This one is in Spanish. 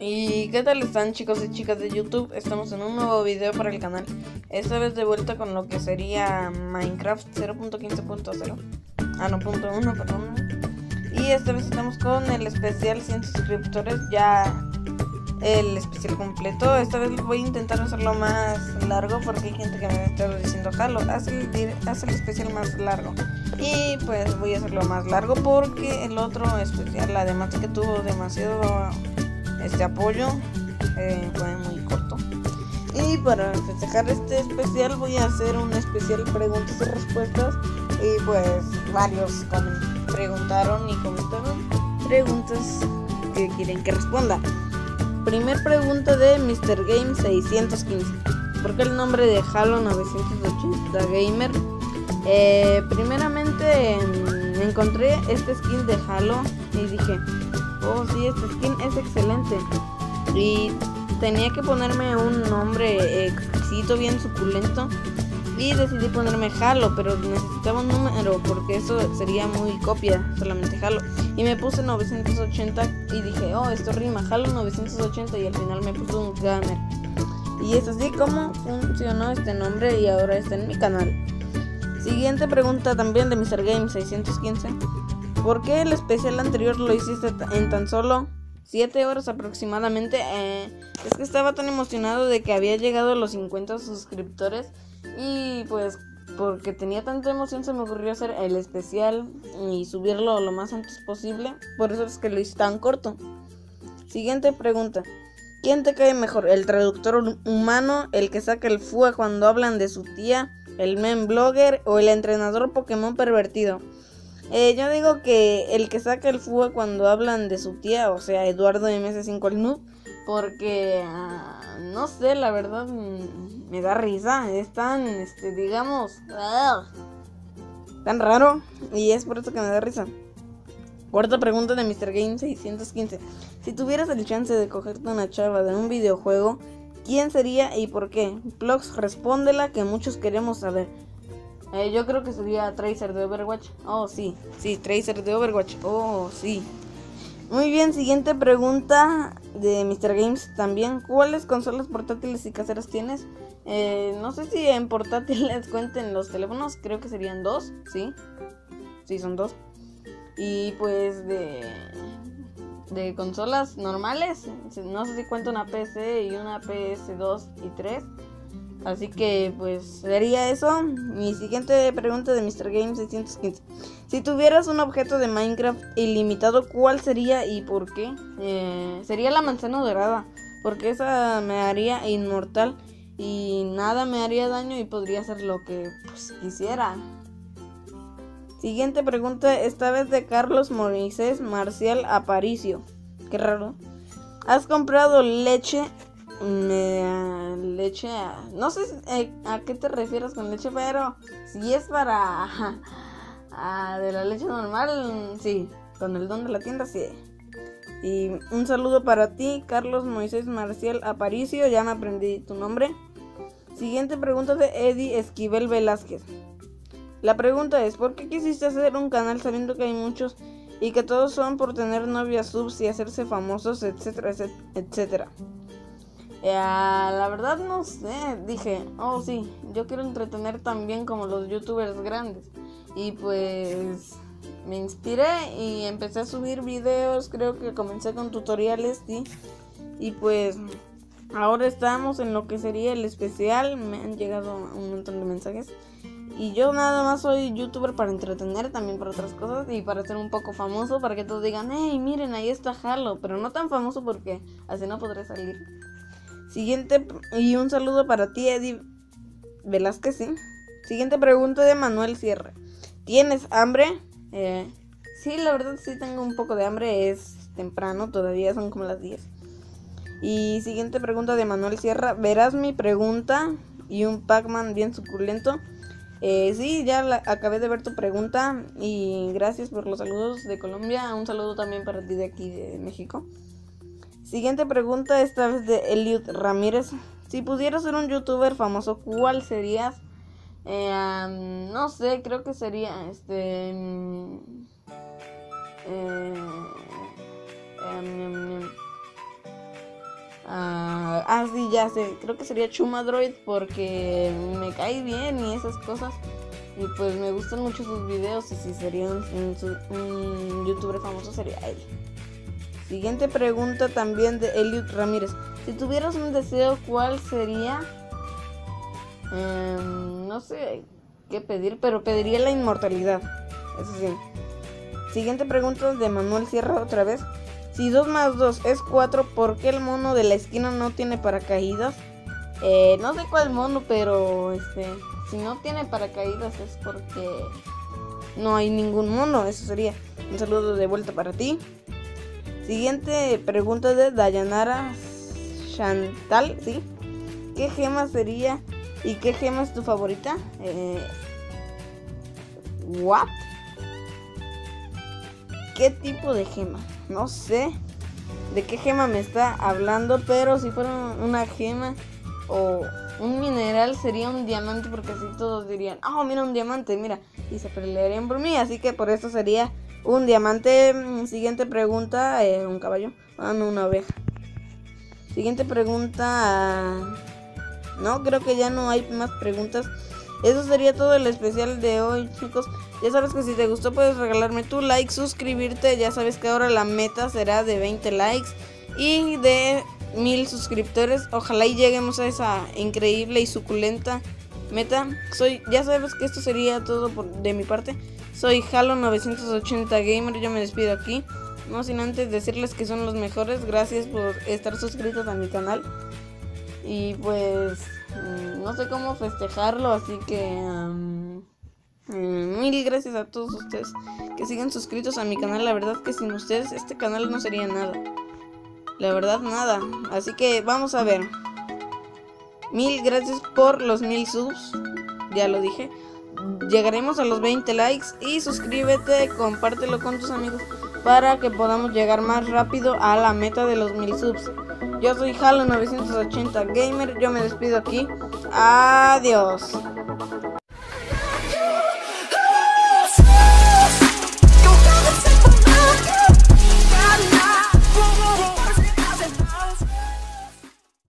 ¿Y qué tal están chicos y chicas de YouTube? Estamos en un nuevo video para el canal. Esta vez de vuelta con lo que sería Minecraft 0.15.0. Ah, no, punto 1, perdón. Y esta vez estamos con el especial 100 suscriptores. Ya el especial completo. Esta vez voy a intentar hacerlo más largo porque hay gente que me está diciendo, Halo, haz el, especial más largo. Y pues voy a hacerlo más largo porque el otro especial, además de que tuvo demasiado este apoyo eh, fue muy corto. Y para festejar este especial voy a hacer un especial preguntas y respuestas. Y pues varios preguntaron y comentaron preguntas que quieren que responda. Primer pregunta de Mr. Game 615. ¿Por qué el nombre de Halo 980 Gamer? Eh, primeramente mm, encontré este skin de Halo y dije, oh sí, este skin es excelente. Y tenía que ponerme un nombre exquisito, bien suculento. Y decidí ponerme Halo, pero necesitaba un número porque eso sería muy copia, solamente Halo. Y me puse 980 y dije, oh, esto rima, Halo 980 y al final me puse un Gunner. Y es así como funcionó este nombre y ahora está en mi canal. Siguiente pregunta también de Mr. Game 615. ¿Por qué el especial anterior lo hiciste en tan solo 7 horas aproximadamente? Eh, es que estaba tan emocionado de que había llegado a los 50 suscriptores y pues porque tenía tanta emoción se me ocurrió hacer el especial y subirlo lo más antes posible. Por eso es que lo hice tan corto. Siguiente pregunta. ¿Quién te cae mejor? ¿El traductor humano? ¿El que saca el FUA cuando hablan de su tía? ¿El men blogger? ¿O el entrenador Pokémon pervertido? Eh, yo digo que el que saca el FUA cuando hablan de su tía, o sea, Eduardo MS5 el noob, porque uh, no sé, la verdad mm, me da risa. Es tan, este, digamos, tan raro. Y es por eso que me da risa. Cuarta pregunta de Mr. Game 615. Si tuvieras el chance de cogerte una chava de un videojuego, ¿quién sería y por qué? Plugs, respóndela que muchos queremos saber. Eh, yo creo que sería Tracer de Overwatch. Oh, sí, sí, Tracer de Overwatch. Oh, sí. Muy bien, siguiente pregunta de Mr. Games también. ¿Cuáles consolas portátiles y caseras tienes? Eh, no sé si en portátiles cuenten los teléfonos, creo que serían dos, ¿sí? Sí, son dos. Y pues de, de consolas normales, no sé si cuenta una PC y una PS2 y 3. Así que pues sería eso. Mi siguiente pregunta de Mr. Game 615. Si tuvieras un objeto de Minecraft ilimitado, ¿cuál sería y por qué? Eh, sería la manzana dorada. Porque esa me haría inmortal y nada me haría daño y podría hacer lo que pues, quisiera. Siguiente pregunta, esta vez de Carlos Moisés Marcial Aparicio. Qué raro. ¿Has comprado leche me, leche, no sé eh, a qué te refieres con leche, pero si es para de la leche normal, sí, con el don de la tienda, sí. Y un saludo para ti, Carlos Moisés Marcial Aparicio, ya me aprendí tu nombre. Siguiente pregunta de Eddie Esquivel Velázquez. La pregunta es, ¿por qué quisiste hacer un canal sabiendo que hay muchos y que todos son por tener novias subs y hacerse famosos, etcétera, etcétera? Eh, la verdad no sé, dije, oh sí, yo quiero entretener también como los youtubers grandes. Y pues me inspiré y empecé a subir videos, creo que comencé con tutoriales, sí. Y pues ahora estamos en lo que sería el especial, me han llegado un montón de mensajes. Y yo nada más soy youtuber para entretener, también para otras cosas y para ser un poco famoso, para que todos digan, hey, miren, ahí está Halo, pero no tan famoso porque así no podré salir. Siguiente, y un saludo para ti, Eddie Velázquez, ¿sí? Siguiente pregunta de Manuel Sierra. ¿Tienes hambre? Eh, sí, la verdad sí tengo un poco de hambre, es temprano, todavía son como las 10. Y siguiente pregunta de Manuel Sierra. ¿Verás mi pregunta? Y un Pac-Man bien suculento. Eh, sí, ya acabé de ver tu pregunta y gracias por los saludos de Colombia. Un saludo también para ti de aquí de México. Siguiente pregunta, esta vez de Eliud Ramírez. Si pudieras ser un youtuber famoso, ¿cuál serías? Eh, no sé, creo que sería este. Mm, eh, em, ah, ah, sí, ya sé. Creo que sería Chumadroid porque me cae bien y esas cosas. Y pues me gustan mucho sus videos y si sería un, youtuber famoso sería él. Siguiente pregunta también de Eliud Ramírez. Si tuvieras un deseo, ¿cuál sería? Em, no sé qué pedir, pero pediría la inmortalidad. Eso sí. Siguiente pregunta de Manuel Sierra otra vez. Si 2 más 2 es 4, ¿por qué el mono de la esquina no tiene paracaídas? Eh, no sé cuál mono, pero este, si no tiene paracaídas es porque no hay ningún mono. Eso sería. Un saludo de vuelta para ti. Siguiente pregunta de Dayanara Chantal, ¿sí? ¿Qué gema sería y qué gema es tu favorita? Eh, ¿What? ¿Qué tipo de gema? No sé de qué gema me está hablando, pero si fuera una gema o un mineral sería un diamante porque así todos dirían, oh, mira un diamante, mira, y se pelearían por mí, así que por eso sería un diamante. Mm, siguiente pregunta, eh, un caballo, ah, no, una oveja. Siguiente pregunta, no, creo que ya no hay más preguntas. Eso sería todo el especial de hoy, chicos. Ya sabes que si te gustó puedes regalarme tu like, suscribirte. Ya sabes que ahora la meta será de 20 likes y de mil suscriptores. Ojalá y lleguemos a esa increíble y suculenta meta. Soy, ya sabes que esto sería todo de mi parte. Soy Halo980 Gamer. Yo me despido aquí. No sin antes decirles que son los mejores. Gracias por estar suscritos a mi canal. Y pues no sé cómo festejarlo, así que mm, mil gracias a todos ustedes que siguen suscritos a mi canal. La verdad que sin ustedes este canal no sería nada. La verdad nada. Así que vamos a ver. Mil gracias por los mil subs. Ya lo dije. Llegaremos a los 20 likes y suscríbete, compártelo con tus amigos para que podamos llegar más rápido a la meta de los mil subs. Yo soy Halo980 Gamer, yo me despido aquí. Adiós.